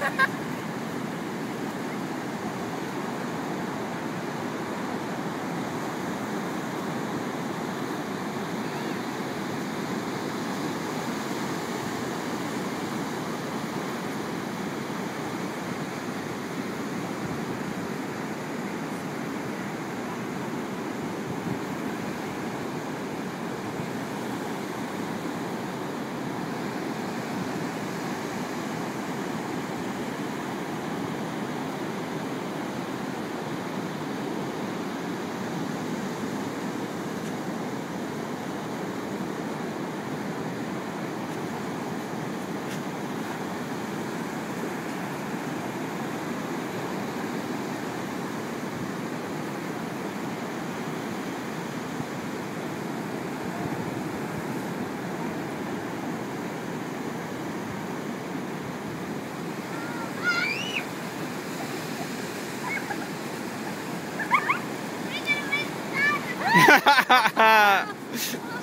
Ha ha ha! Ha ha ha!